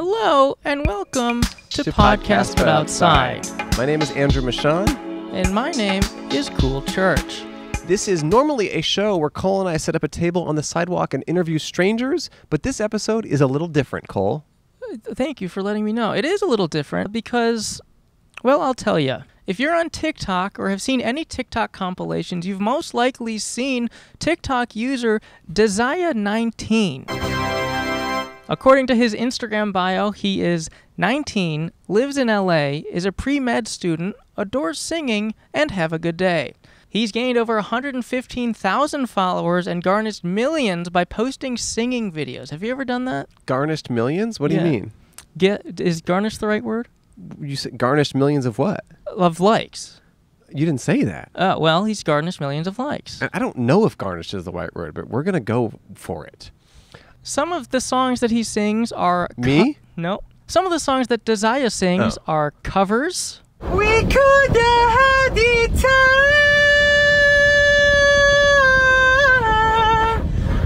Hello and welcome to, To Podcast But Outside. My name is Andrew Michaan. And my name is Cole Hersch. This is normally a show where Cole and I set up a table on the sidewalk and interview strangers, but this episode is a little different, Cole. Uh, thank you for letting me know. It is a little different because, well, I'll tell you. If you're on TikTok or have seen any TikTok compilations, you've most likely seen TikTok user Dezaya19. According to his Instagram bio, he is 19, lives in LA, is a pre med student, adores singing, and have a good day. He's gained over 115,000 followers and garnished millions by posting singing videos. Have you ever done that? Garnished millions? What do Yeah. you mean? Get is garnish the right word? You said garnished millions of what? Of likes. You didn't say that. Uh, well, he's garnished millions of likes. I I don't know if garnished is the right word, but we're going to go for it. Some of the songs that he sings are co- Me? no. Some of the songs that Dezaya sings Oh. are covers. We could have had the time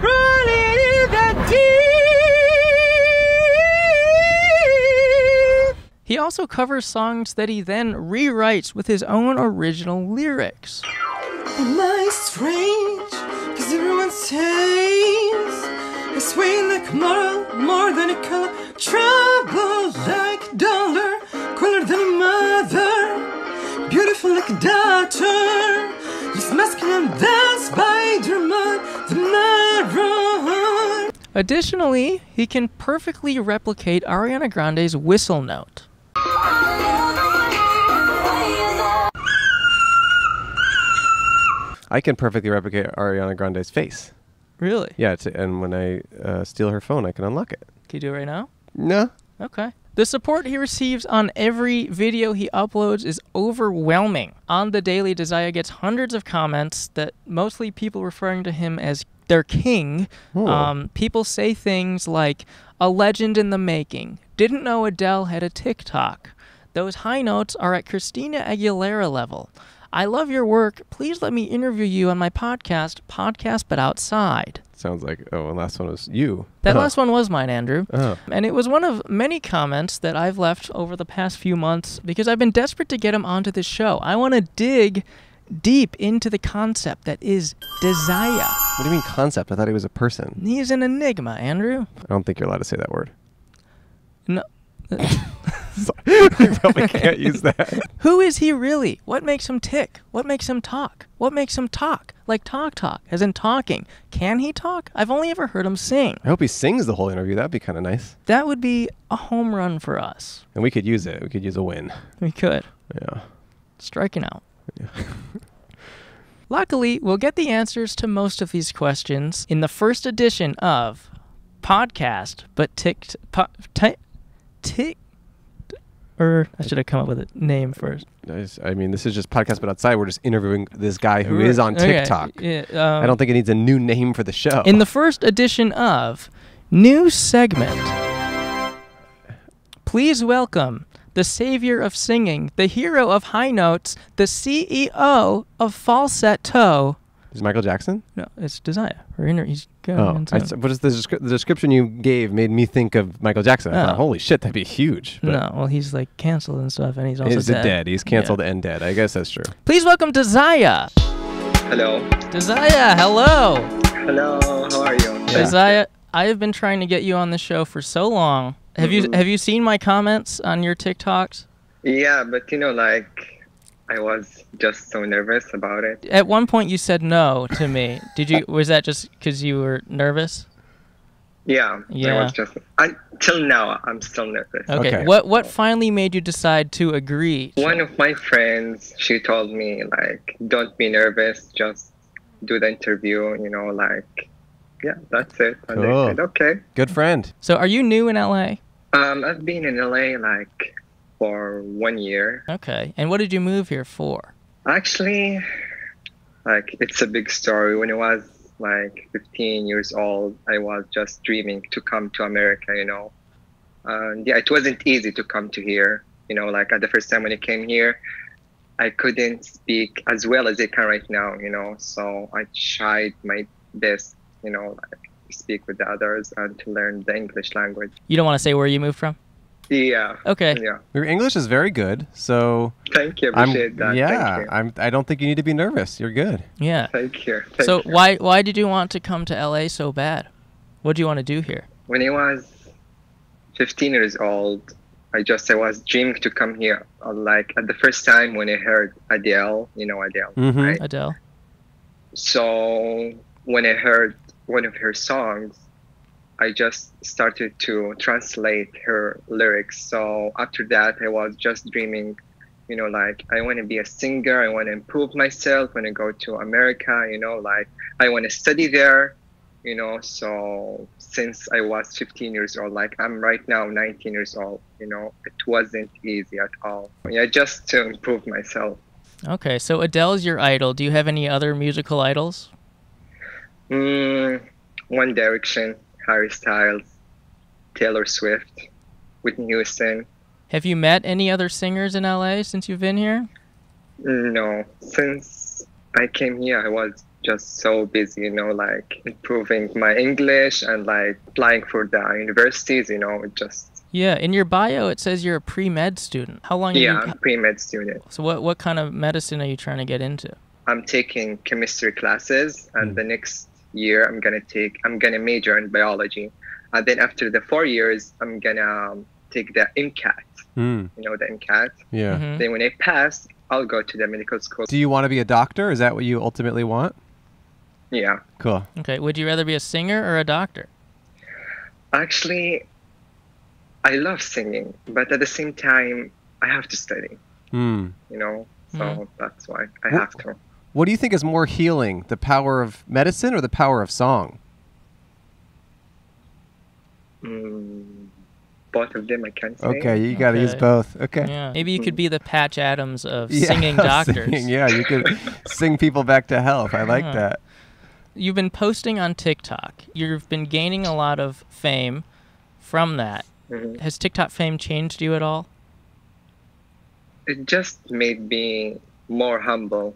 running in the deep. He also covers songs that he then rewrites with his own original lyrics. Am I strange? Cause everyone says I swing like moral more than a color. Trouble like dollar, cooler than a mother, beautiful like a daughter. Just masculine than Spider-Man, the Maroon. Additionally, he can perfectly replicate Ariana Grande's whistle note. I can perfectly replicate Ariana Grande's face. Really? Yeah, to, and when I uh, steal her phone, I can unlock it. Can you do it right now? No. Okay. The support he receives on every video he uploads is overwhelming. On the Daily, Dezaya gets hundreds of comments that mostly people referring to him as their king. Oh. Um, people say things like, a legend in the making. Didn't know Adele had a TikTok. Those high notes are at Christina Aguilera level. I love your work. Please let me interview you on my podcast, Podcast But Outside. Sounds like, oh, and last one was you. That Oh. last one was mine, Andrew. Oh. And it was one of many comments that I've left over the past few months because I've been desperate to get him onto this show. I want to dig deep into the concept that is Dezaya. What do you mean concept? I thought he was a person. He is an enigma, Andrew. I don't think you're allowed to say that word. No. You probably can't use that. Who is he really? What makes him tick? What makes him talk? What makes him talk? Like talk talk, as in talking. Can he talk? I've only ever heard him sing. I hope he sings the whole interview. That'd be kind of nice. That would be a home run for us. And we could use it. We could use a win. We could. Yeah. striking out. Yeah. Luckily, we'll get the answers to most of these questions in the first edition of podcast, but ticked po, ti- tick. Or I should have come up with a name first. I mean, this is just podcast, but outside we're just interviewing this guy who is on Okay, TikTok. yeah, um, I don't think it needs a new name for the show. In the first edition of new segment, please welcome the savior of singing, the hero of high notes, the CEO of falsetto. is Michael Jackson? No, it's Dezaya. We're in, he's Oh, into I, s- what is the, descri- the description you gave made me think of Michael Jackson. I Oh. thought, holy shit, that'd be huge. But No, well, he's like canceled and stuff, and he's also He's dead. dead. He's canceled Yeah. and dead. I guess that's true. Please welcome Dezaya. Hello. Dezaya, hello. Hello. How are you? Yeah. Dezaya, I have been trying to get you on the show for so long. Have you Mhm. have you seen my comments on your TikToks? Yeah, but you know, like, I was just so nervous about it. At one point, you said no to me. Did you? Was that just because you were nervous? Yeah. I Yeah. was just until now. I'm still nervous. Okay. Okay. What What finally made you decide to agree? One of my friends, she told me like, don't be nervous. Just do the interview. You know, like, yeah, that's it. And Cool. I said, okay. Good friend. So, are you new in LA? Um, I've been in LA like for one year. Okay. And what did you move here for? Actually, like it's a big story. When I was like 15 years old, I was just dreaming to come to America, you know. And yeah, it wasn't easy to come to here. You know, like at the first time when I came here, I couldn't speak as well as I can right now, you know. So I tried my best, you know, like to speak with the others and to learn the English language. You don't want to say where you moved from? Yeah. Okay. Yeah. Your English is very good, so Thank you. I'm that. yeah. Thank you. I'm. I don't think you need to be nervous. You're good. Yeah. Thank you. Thank So you. why why did you want to come to LA so bad? What do you want to do here? when I was 15 years old, I just I was dreaming to come here. Uh, Like at the first time when I heard Adele, you know Adele, Mhm. right? Adele. So when I heard one of her songs, I just started to translate her lyrics. So after that, I was just dreaming, you know, like I want to be a singer. I want to improve myself. I want to go to America, you know, like I want to study there, you know. So since I was 15 years old, like I'm right now 19 years old, you know, it wasn't easy at all. Yeah, just to improve myself. Okay, so Adele's your idol. Do you have any other musical idols? Mm, One Direction, Harry Styles, Taylor Swift, Whitney Houston. Have you met any other singers in LA since you've been here? No, since I came here, I was just so busy, you know, like improving my English and like applying for the universities, you know, just Yeah, in your bio it says you're a pre-med student. How long yeah, have I'm you a pre-med student. So what what kind of medicine are you trying to get into? I'm taking chemistry classes, and Mm. the next year I'm gonna take I'm gonna major in biology, and then after the four years I'm gonna um, take the MCAT. Mm, You know the MCAT. yeah. Mhm. Then when I pass, I'll go to the medical school. Do you want to be a doctor? Is that what you ultimately want? Yeah. Cool. Okay, would you rather be a singer or a doctor? Actually, I love singing, but at the same time, I have to study, Mm. you know? So Mhm. that's why I Wh- have to. What do you think is more healing, the power of medicine or the power of song? Mm, both of them, I can't say. Okay, you got to use both. Okay. Yeah. Maybe you could be the Patch Adams of Yeah, singing doctors. singing, yeah, you could sing people back to health. I like Yeah. that. You've been posting on TikTok. You've been gaining a lot of fame from that. Mhm. Has TikTok fame changed you at all? It just made me more humble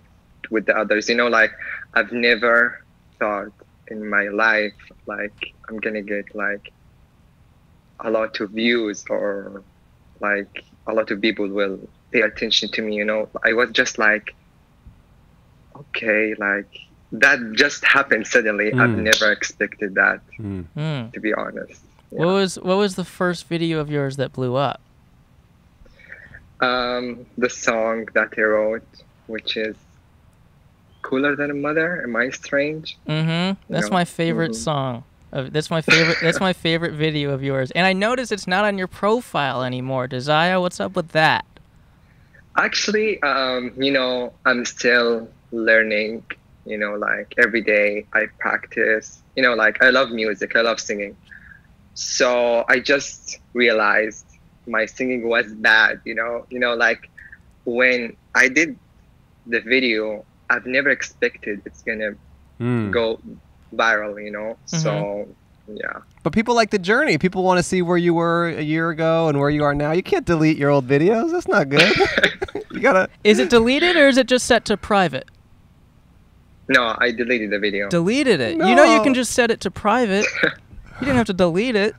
with the others. You know, like I've never thought in my life like I'm gonna get like a lot of views or like a lot of people will pay attention to me. You know, I was just like, okay, like that just happened suddenly. I've Mm. never expected that, Mm. Hmm. to be honest. What was what was the first video of yours that blew up? Um, the song that I wrote, which is "Cooler Than a Mother." Am I strange? Mm-hmm. That's my favorite Mhm. song. Uh, that's my favorite. that's my favorite video of yours. And I notice it's not on your profile anymore. Dezaya, what's up with that? Actually, um, you know, I'm still learning. You know, like every day I practice. You know, like I love music. I love singing. So I just realized my singing was bad. You know, you know, like when I did the video, I've never expected it's gonna Mm. go viral. You know, so yeah. But people like the journey. People want to see where you were a year ago and where you are now. You can't delete your old videos. That's not good. you gotta. Is it deleted or is it just set to private? No, I deleted the video. Deleted it. You know you can just set it to private. You didn't have to delete it.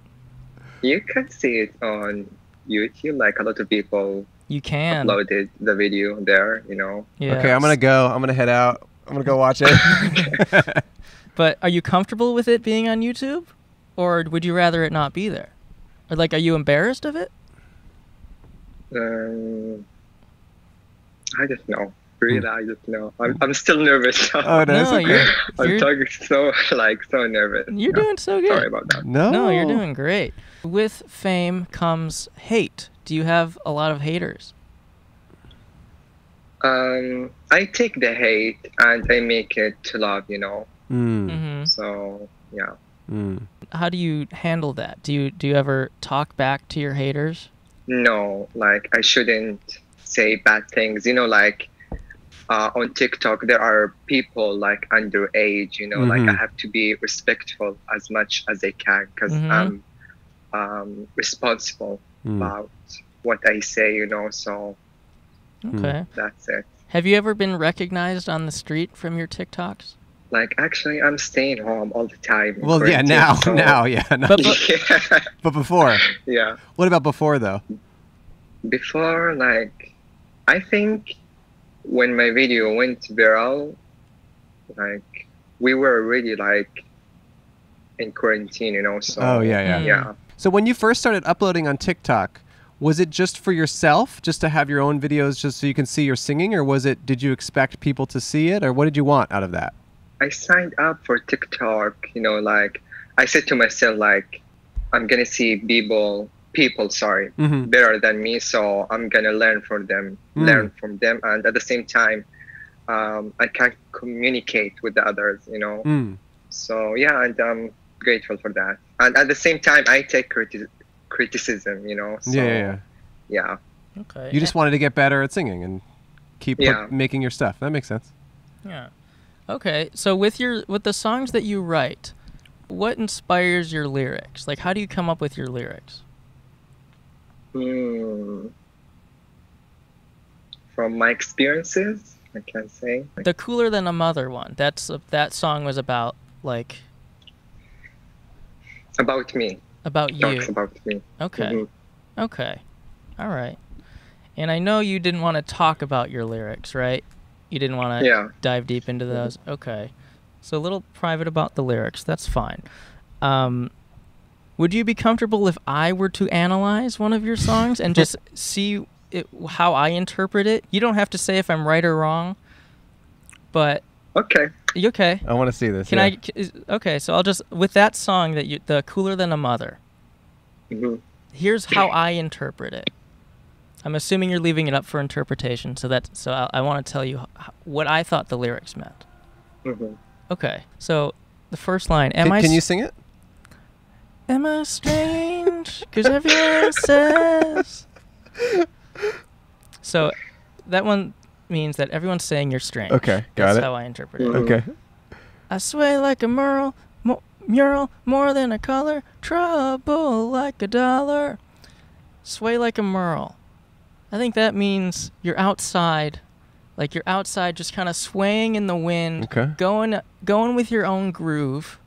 You can see it on YouTube. Like a lot of people You can. uploaded the video there. You know. Yeah. Okay, I'm gonna go. I'm gonna head out. I'm gonna go watch it. But are you comfortable with it being on YouTube, or would you rather it not be there? Or like, are you embarrassed of it? Um, I don't know. Really, I don't know. I'm, I'm still nervous. oh, that's No, okay. you're- I'm you're- talking so like so nervous. You're Yeah. doing so good. Sorry about that. No. No, you're doing great. With fame comes hate. Do you have a lot of haters? Um, I take the hate and I make it to love. You know. Mm. hmm So yeah. Mm. How do you handle that? Do you do you ever talk back to your haters? No, like I shouldn't say bad things. You know, like uh, on TikTok, there are people like underage. You know, like I Mhm. have to be respectful as much as I can because Mhm. I'm um, responsible Mm. about what I say. You know, so Hmm. Okay. that's it. Have you ever been recognized on the street from your TikToks? Like actually, I'm staying home all the time. Well, yeah, now, so- now, yeah, no. But- yeah, but before, yeah. what about before though? Before, like, I think when my video went viral, like, we were already like in quarantine, you know. So Oh yeah, yeah. Yeah. So when you first started uploading on TikTok, was it just for yourself, just to have your own videos, just so you can see your singing, or was it? Did you expect people to see it, or what did you want out of that? I signed up for TikTok, you know, like I said to myself, like, I'm gonna see people, people, sorry, Mm-hmm. better than me, so I'm gonna learn from them, Mm. learn from them, and at the same time, um, I can communicate with the others, you know. Mm. So yeah, and I'm grateful for that. And at the same time, I take criti- criticism, you know. So, yeah, yeah, yeah. yeah. Okay. You just wanted to get better at singing and keep put- Yeah. making your stuff. That makes sense. Yeah. Okay. So with your with the songs that you write, what inspires your lyrics? Like how do you come up with your lyrics? Hmm. From my experiences, I can't say. The cooler than a mother one. That's that song was about like about me. about you. About me. Okay. Mhm. Okay. All right. And I know you didn't want to talk about your lyrics, right? You didn't want to Yeah. dive deep into those. Okay. So a little private about the lyrics. That's fine. Um, would you be comfortable if I were to analyze one of your songs and just see it, how I interpret it? You don't have to say if I'm right or wrong, but Okay. you okay? I want to see this. Can yeah. I? c- is- Okay, so I'll just with that song that you, the cooler than a mother. hmm here's how I interpret it. I'm assuming you're leaving it up for interpretation, so that so I, I want to tell you what I thought the lyrics meant. hmm Okay, so the first line: Am Can, I can you sing it? Am I strange? Because everyone says. So, that one means that everyone's saying you're strange. Okay, got That's it. how I interpret it. Okay. I sway like a mural, mural, more than a color, trouble like a dollar. Sway like a mural. I think that means you're outside, like you're outside, just kind of swaying in the wind, Okay. going, going with your own groove,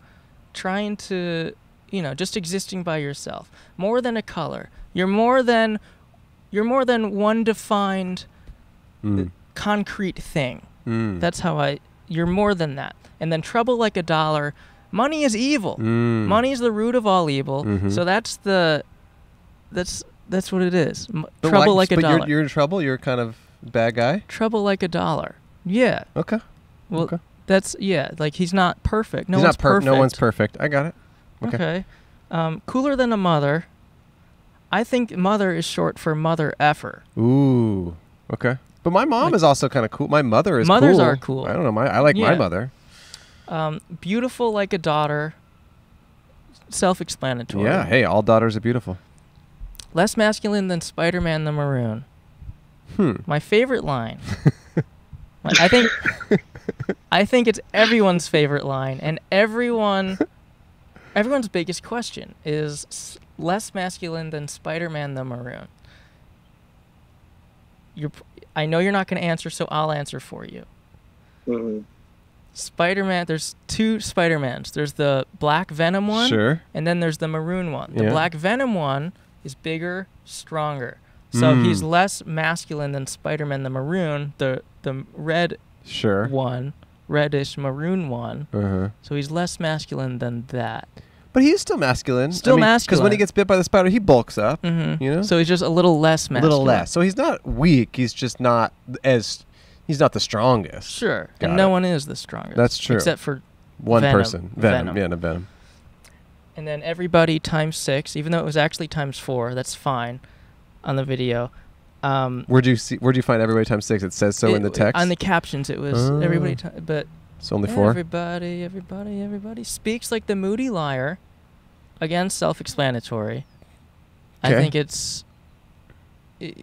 trying to, you know, just existing by yourself. More than a color. You're more than, you're more than one defined Mm. concrete thing. Mm. That's how I. You're more than that. And then trouble like a dollar. Money is evil. Mm. Money is the root of all evil. Mhm. So that's the. That's that's what it is. M- trouble why- like a but dollar. You're, you're in trouble. You're kind of bad guy. trouble like a dollar. Yeah. Okay. Well, Okay. that's yeah. Like he's not perfect. No He's one's not per- perfect. No one's perfect. I got it. Okay. Okay. Um, cooler than a mother. I think mother is short for mother effer. Ooh. Okay. But my mom Like- is also kind of cool. My mother is Mothers cool. are cool. I don't know. My I like my mother. Um, beautiful like a daughter. Self-explanatory. Yeah. Hey, all daughters are beautiful. Less masculine than Spider-Man the Maroon. Hmm. My favorite line. I think I think it's everyone's favorite line and everyone everyone's biggest question is less masculine than Spider-Man the Maroon. You're p- I know you're not going to answer so I'll answer for you. hmm Spider-Man there's two Spider-Mans. There's the Black Venom one Sure. and then there's the maroon one. The Yeah. Black Venom one is bigger, stronger. So he's Mm. less masculine than Spider-Man the Maroon, the the red Sure. one, reddish maroon one. Uh-huh. So he's less masculine than that. But he's still masculine. Still masculine. Because when he gets bit by the spider, he bulks up. Mm-hmm. You know? So he's just a little less a masculine. little less. So he's not weak. He's just not as. He's not the strongest. Sure. Got and no it. one is the strongest. That's true. Except for One Venom. person. Venom. Venom. Yeah, no venom. and then everybody times six, even though it was actually times four. That's fine on the video. Um, where do you see? Where'd you find everybody times six? It says so in the text. On the captions, it was everybody. Oh. Ti- but it's only four. Everybody, everybody, everybody speaks like the moody liar. Again, self-explanatory. I think it's i-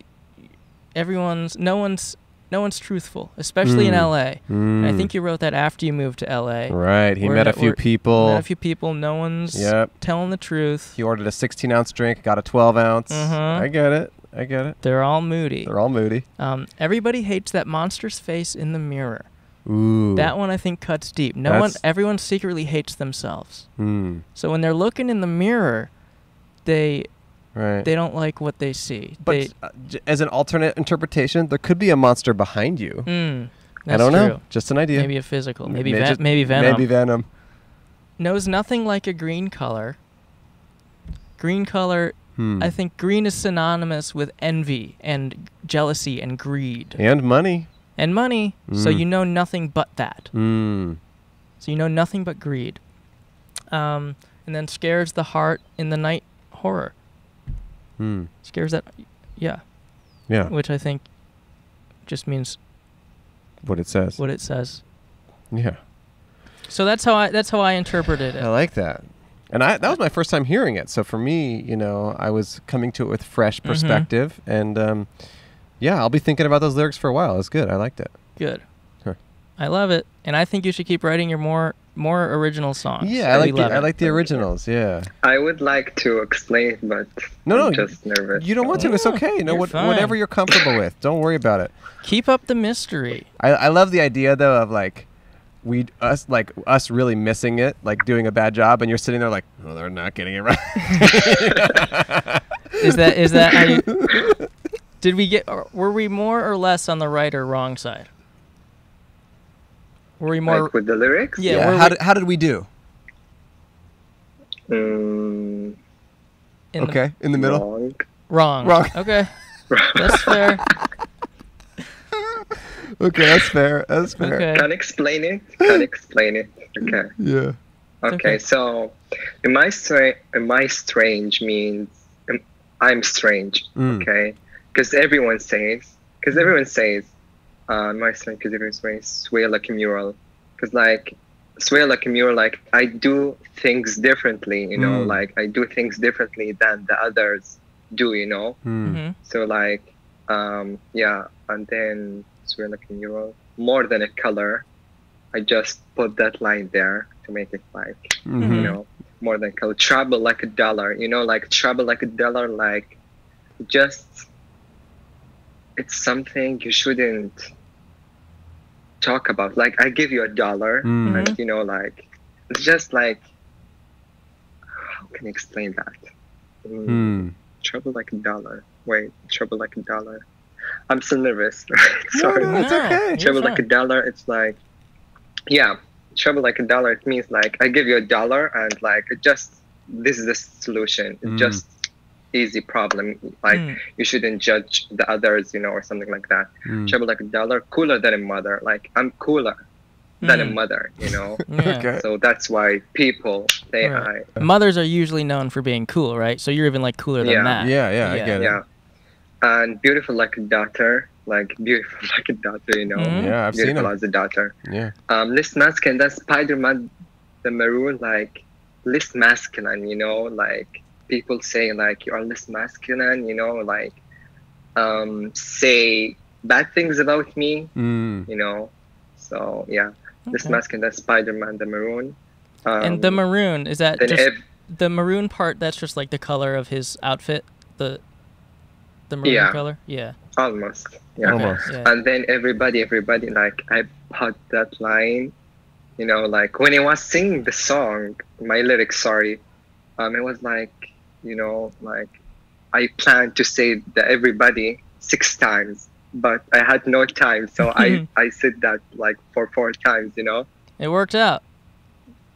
everyone's no one's no one's truthful, especially in Mm. L.A. And I Mm. think you wrote that after you moved to L.A. Right. He We're met a few people. Met a few people. No one's Yep. telling the truth. He ordered a 16 ounce drink, got a 12 ounce. Mhm. I get it. I get it. They're all moody. They're all moody. Um, everybody hates that monster's face in the mirror. Ooh. That one I think cuts deep. No one, everyone secretly hates themselves. Hmm. So when they're looking in the mirror, they Right. they don't like what they see. but they, uh, j- as an alternate interpretation, there could be a monster behind you. mm, I don't know. Just an idea. Maybe a physical. Maybe may- just- maybe venom. Maybe venom. Knows nothing like a green color. Green color. Hmm. I think green is synonymous with envy and jealousy and greed and money. and money. So Mm. you know nothing but that. Hmm. So you know nothing but greed. Um, and then scares the heart in the night horror. Hmm. Scares that, yeah. Yeah. Which I think just means What it says. what it says. Yeah. So that's how I that's how I interpreted it. I like that. And I that was my first time hearing it. So for me, you know, I was coming to it with fresh Mhm. perspective and um, yeah, I'll be thinking about those lyrics for a while. It's good. I liked it. Good. Huh. I love it, and I think you should keep writing your more more original songs. Yeah, I like the, I like the originals. Yeah. I would like to explain, but No, I'm no, just nervous. You don't want to. It's okay. You know what, whatever you're comfortable with. Don't worry about it. Keep up the mystery. I, I love the idea though of like we us like us really missing it, like doing a bad job, and you're sitting there like, oh, they're not getting it right. Is that is that how you? Did we get? Were we more or less on the right or wrong side? Were we more? like with the lyrics. Yeah, yeah. we're- How did, how did we do? Mm, in the- okay, in the middle. Wrong. wrong. Wrong. Okay, that's fair. Okay, that's fair. That's fair. Okay. Can explain it. Can explain it. Okay. Yeah. Okay. okay. So, am I stra- am I strange means am- I'm strange. Mm. Okay. Because everyone says. Because everyone says. Uh, am I strange? Because everyone says swear like a mural. Because like swear like a mural. Like I do things differently. You know. Mm. Like I do things differently than the others do. You know. Mm. hmm So like, um, yeah, and then swear like a mural, more than a color. I just put that line there to make it like, Mhm. you know, more than color. Trouble like a dollar, you know, like trouble like a dollar, like just it's something you shouldn't talk about. Like I give you a dollar, Mm. and you know, like it's just like how can I explain that? Mm Mm. trouble like a dollar. Wait, trouble like a dollar. I'm so nervous. No, Sorry. no, it's okay. you're trouble like a dollar. It's like, yeah, trouble like a dollar. It means like I give you a dollar and like just this is the solution. Mm. just easy problem. Like Mm. you shouldn't judge the others, you know, or something like that. Mm. Trouble like a dollar, cooler than a mother. Like I'm cooler than a Mm. mother, you know. Yeah. Okay. so that's why people say Right. I. Mothers are usually known for being cool, right? So you're even like cooler than that. Yeah, yeah, I Yeah. get it. Yeah. And beautiful like a daughter, like beautiful like a daughter, you know. Mhm. Yeah, I've seen beautiful him. as a daughter. Yeah. Um, less masculine than Spider-Man, the maroon, like less masculine, you know, like people say like you are less masculine, you know, like um, say bad things about me, Mm. you know. So yeah, less Okay. masculine than Spider-Man, the maroon. Um, And the maroon is that just ev- the maroon part? That's just like the color of his outfit. The the maroon Yeah. color. Yeah. almost, yeah. Almost. Yeah. and then everybody everybody like i put that line you know like when i was singing the song my lyrics sorry um it was like you know like i planned to say the everybody six times but i had no time so i i said that like for four times you know It worked out.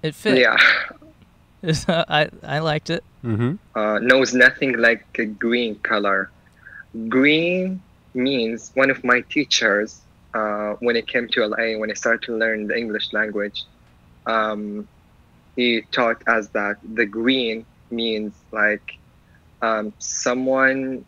It fit. yeah I I liked it. Mm-hmm. uh, knows nothing like a green color. Green means one of my teachers, uh, when I came to LA, when I started to learn the English language, um, he taught us that the green means like um, someone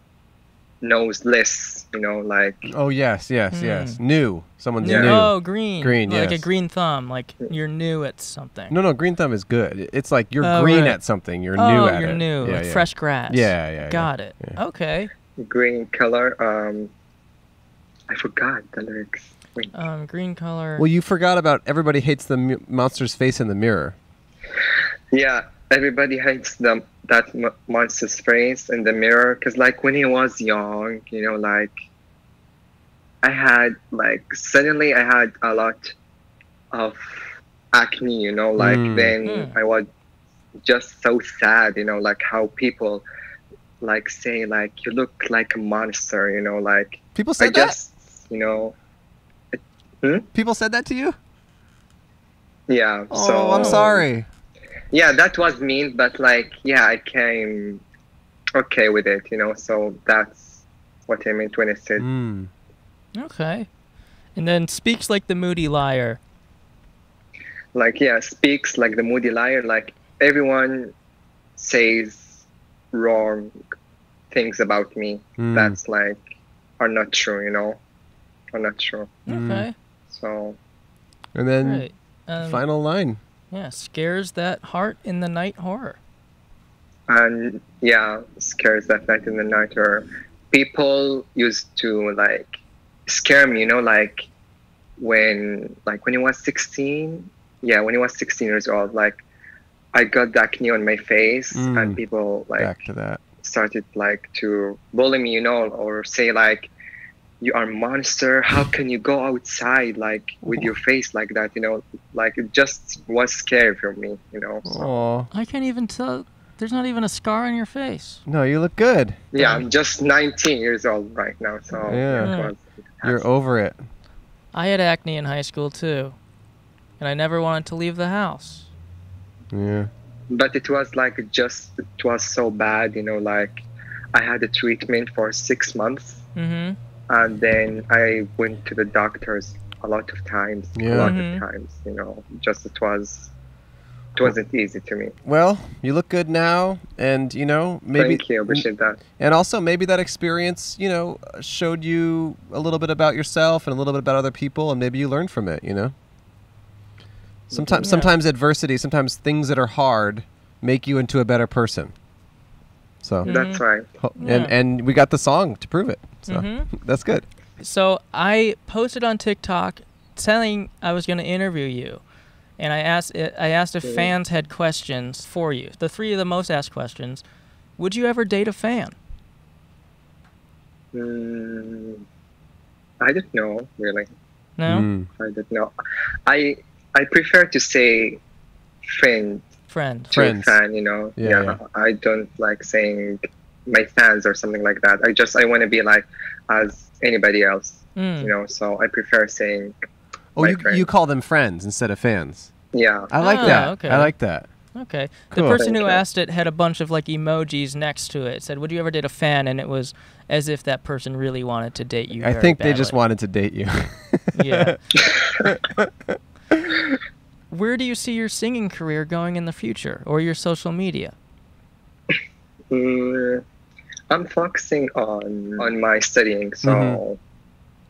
knows less, you know, like Oh yes, yes, Hmm. yes. New. Someone's Yeah. new. Oh, green. Green, Like a green thumb. Like you're new at something. No, no, green thumb is good. It's like you're Oh, green right. at something. You're oh, new at it. you're new. Yeah, like yeah. fresh grass. Yeah, yeah, yeah. Got it. yeah. Okay. Green color. Um, I forgot the lyrics. Wait. Um, green color. Well, you forgot about everybody hates the mu- monster's face in the mirror. Yeah, everybody hates the that m- monster's face in the mirror because, like, when he was young, you know, like, I had like suddenly I had a lot of acne, you know, like Mm. then Mm. I was just so sad, you know, like how people like say like you look like a monster, you know, like People I said that. just, you know, People said that to you. yeah. Oh, so I'm sorry. Yeah, that was mean, but like, yeah, I came okay with it, you know. So that's what I meant when I said Mm. Okay. And then speaks like the moody liar. like yeah speaks like the moody liar like everyone says wrong things about me Mm. that's like are not true you know are not true Mm. Okay. so And then Right. Um, final line. Yeah, scares that heart in the night horror. and yeah scares that night in the night or people used to like scare me you know like when like when he was 16 yeah when he was 16 years old like i got the acne on my face Mm. and people like Back to that. started like to bully me, you know, or say like, "You are a monster. How can you go outside like with your face like that?" You know, like it just was scary for me, you know. So, Oh I can't even tell. There's not even a scar on your face. no, you look good. yeah, I'm just 19 years old right now, so Yeah. it You're over it. I had acne in high school too, and I never wanted to leave the house. Yeah. but it was like just it was so bad, you know. Like I had a treatment for six months, Mm-hmm. and then I went to the doctors a lot of times, Yeah. a lot Mhm. of times, you know. Just it was. It wasn't easy to me. Well, you look good now, and you know maybe. Thank you. Appreciate that. And also, maybe that experience, you know, showed you a little bit about yourself and a little bit about other people, and maybe you learned from it. You know. Sometimes, Yeah. sometimes adversity, sometimes things that are hard, make you into a better person. So, Mhm. That's right. ho- Yeah. and and we got the song to prove it. So Mhm. that's good. So I posted on TikTok telling I was going to interview you, and I asked I asked if fans had questions for you. The three of the most asked questions: Would you ever date a fan? Mm, I don't know really. No, Mm. I don't know. I I prefer to say friend friend. to Friends. fan. You know. Yeah, yeah. I don't like saying my fans or something like that. I just I want to be like as anybody else. Mm. You know. So I prefer saying Oh, My you friend. you call them friends instead of fans. yeah. I like Ah, that. okay. I like that. Okay. Cool. The person Thank who you. asked it had a bunch of like emojis next to it. It said, "Would you ever date a fan?" And it was as if that person really wanted to date you. I very think they just wanted to date you. Yeah. Where do you see your singing career going in the future, or your social media? Mm, I'm focusing on on my studying, so Mhm.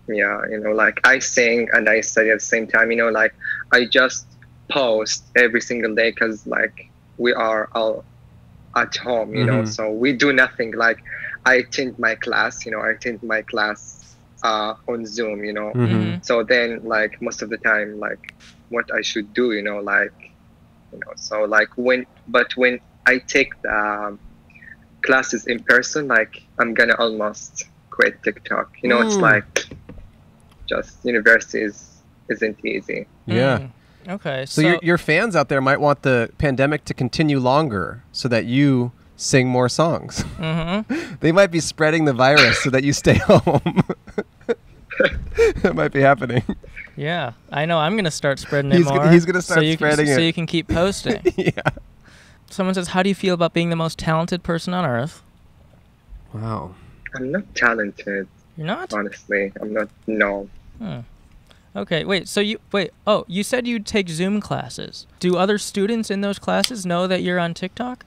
yeah, you know, like I sing and I study at the same time. You know, like I just post every single day because like we are all at home, you know, Mhm. so we do nothing. Like I attend my class, you know, I attend my class uh, on Zoom, you know. Mhm. Mhm. So then, like most of the time, like what I should do, you know, like you know, so like when, but when I take the um, classes in person, like I'm gonna almost quit TikTok. You know, it's Mm. like just university is isn't easy. Yeah. Mm. Okay. So, So, your your fans out there might want the pandemic to continue longer so that you sing more songs. Mhm. they might be spreading the virus so that you stay home. that might be happening. Yeah, I know. I'm gonna start spreading it He's more. gonna- he's gonna start you spreading can, So you can keep posting. yeah. Someone says, "How do you feel about being the most talented person on earth?" Wow. I'm not talented, You're not. honestly. I'm not. No. Hmm. Okay. Wait. So you wait. Oh, you said you'd take Zoom classes. Do other students in those classes know that you're on TikTok?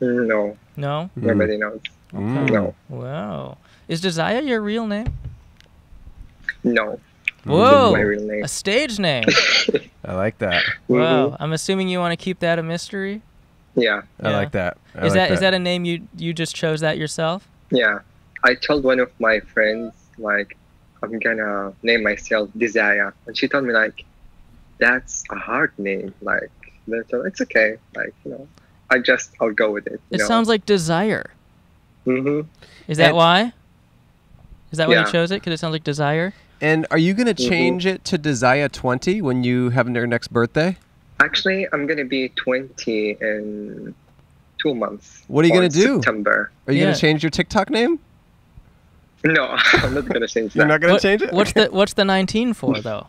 No. No. Mm. Nobody knows. Mm. No. Wow. Is Dezaya your real name? No. Whoa. My real name. A stage name. I like that. wow. I'm assuming you want to keep that a mystery. Yeah. I Yeah. like that. I Is like that is that a name you you just chose that yourself? Yeah. I told one of my friends like I'm gonna name myself Dezaya, and she told me like that's a hard name. Like then I told her, it's okay. Like you know, I just I'll go with it. It sounds like Desire. Mm-hmm. Is that And- why? Is that why Yeah. you chose it? Because it sounds like Desire. And are you going to Mhm. change it to Dezaya 20 when you have your next birthday? Actually, I'm gonna be 20 in two months. What are you gonna do? September. Are you Yeah. going to change your TikTok name? No, I'm not gonna change that. You're that. not going to change it? What's the What's the 19 for though?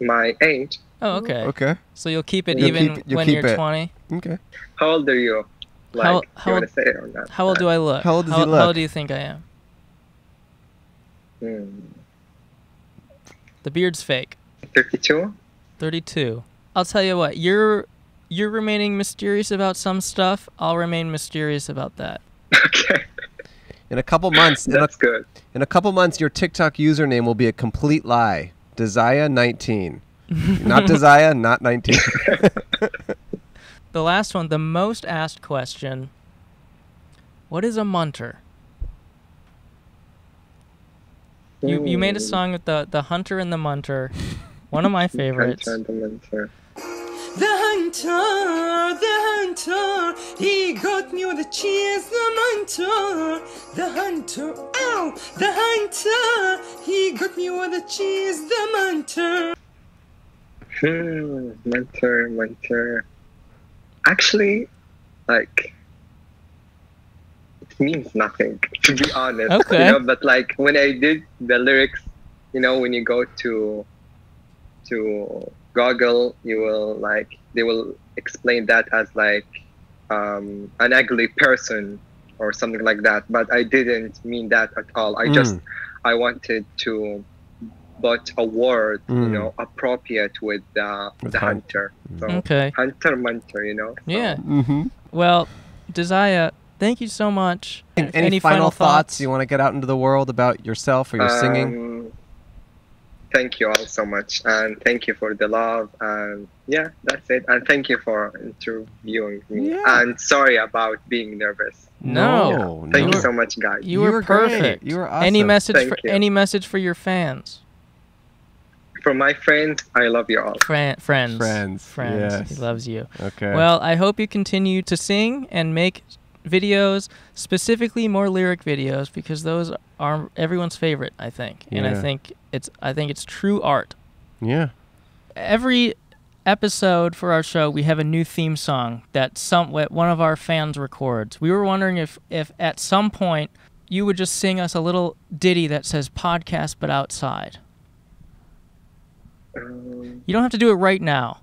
My age. Oh, okay. Okay. So you'll keep it You'll even keep- you'll when keep you're it. 20. Okay. How old are you? Like, How- how you old- say it or not? How old do I look? How old does how, he look? How old do you think I am? Hmm. The beard's fake. 32. 32. I'll tell you what. You're you're remaining mysterious about some stuff. I'll remain mysterious about that. Okay, In a couple months, in a, that's good. in a couple months, your TikTok username will be a complete lie. Dezaya 19. not Dezaya, not 19. The last one, the most asked question. What is a munter? You you made a Hmm. song with the the hunter and the munter. One of my favorites. Hunter, Hunter. The hunter, the hunter, he got me with the cheese, the hunter. The hunter, ow, the hunter, he got me with the cheese, the hunter. Hmm, mentor, mentor. Actually, like, it means nothing, to be honest. Okay. You know, but like when I did the lyrics, you know, when you go to to Google, you will like they will explain that as like um, an ugly person or something like that. But I didn't mean that at all. I just Mm. I wanted to but a word, you Mm. know, appropriate with the With the hunt. hunter. So Okay. hunter munter, you know. So, Yeah. mm-hmm. Well, Dezaya, thank you so much. And any, final, thoughts? you want to get out into the world about yourself or your singing? um, Thank you all so much, and thank you for the love. And yeah, that's it. And thank you for interviewing me. Yeah. And sorry about being nervous. No. Thank You you so much, guys. You, You were, were great. perfect. You were awesome. Any message Thank for you. any message for your fans? For my friends, I love you all. Fran- friends. Friends, Friends. yes. He loves you. Okay. Well, I hope you continue to sing and make videos, specifically more lyric videos, because those are everyone's favorite. I think, and I think it's I think it's true art. yeah. Every episode for our show, we have a new theme song that some one of our fans records. We were wondering if if at some point you would just sing us a little ditty that says podcast but outside. You don't have to do it right now.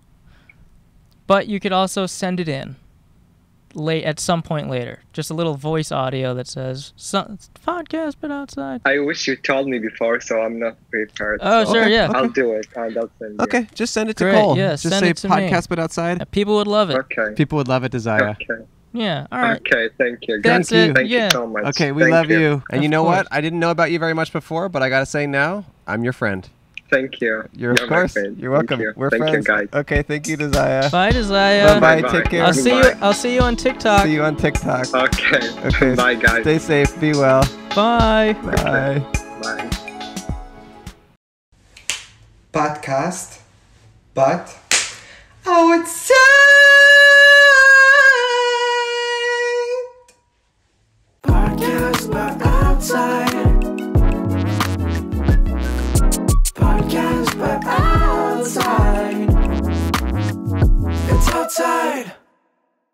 But you could also send it in late at some point later. Just a little voice audio that says podcast but outside. I wish you told me before, so I'm not prepared. Oh, so sure, Okay, yeah. okay. I'll do it. and I'll send you. Okay, just send it to Great, Cole. yeah, just send say it to me. podcast but outside. Uh, People would love it. Okay. People would love it, Dezaya. Okay. Yeah. All right. Okay. Thank you. guys. That's Thank it. you. Thank yeah. you so much. Okay, we Thank love you. And Of you know course. what? I didn't know about you very much before, but I gotta say now, I'm your friend. Thank you. You're, of course. You're welcome. You. We're thank friends. You, okay, thank you, Dezaya. Bye, Dezaya. Bye, bye. Take care. I'll see bye. you. I'll see you on TikTok. See you on TikTok. Okay. Okay. bye, guys. Stay safe. Be well. Bye. Bye. Bye. Podcast, but outside. Podcast, but outside. podcast, but outside. It's outside.